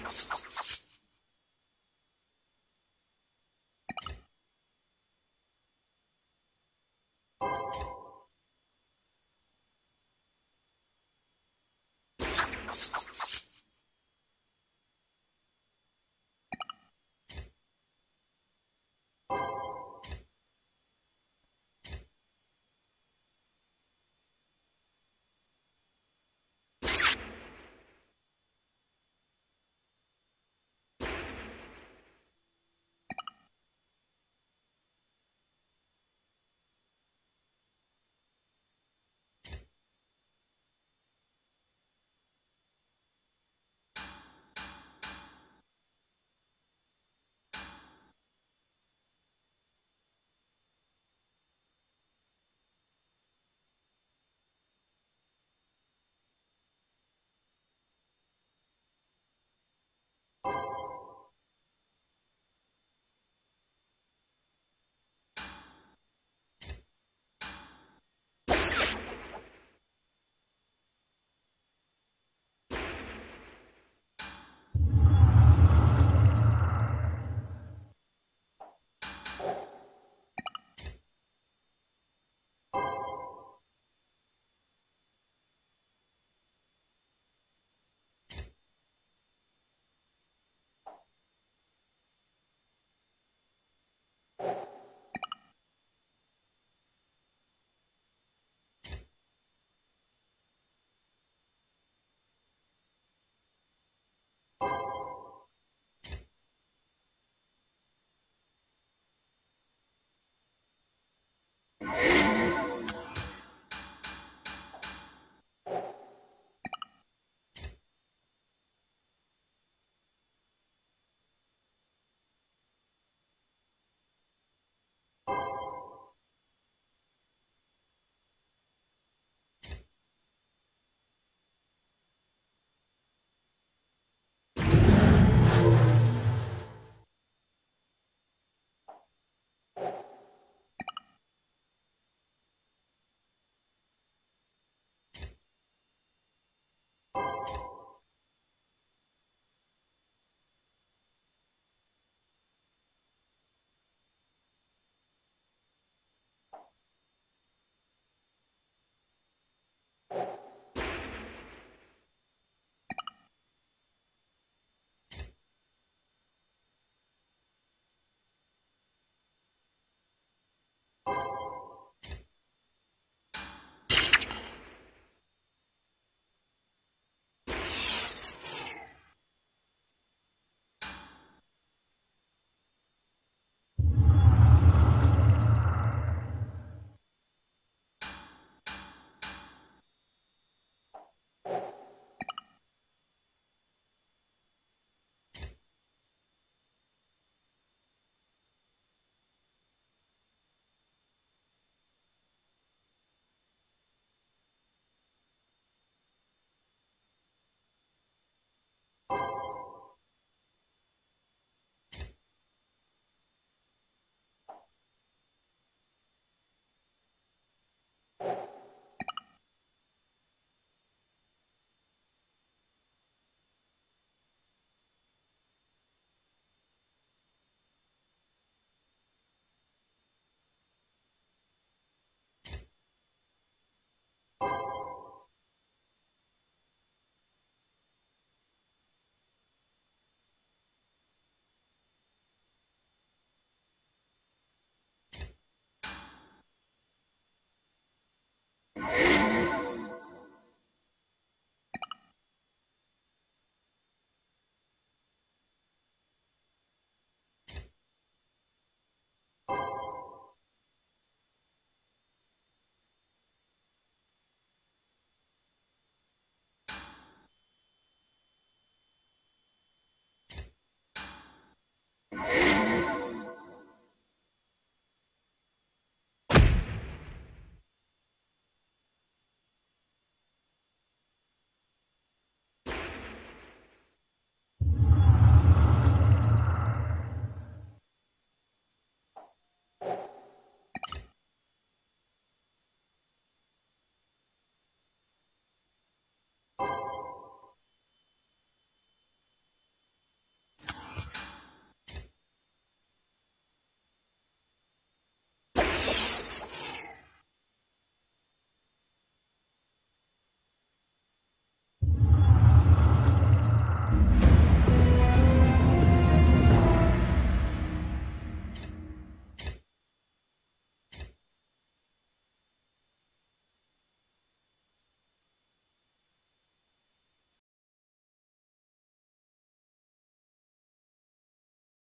you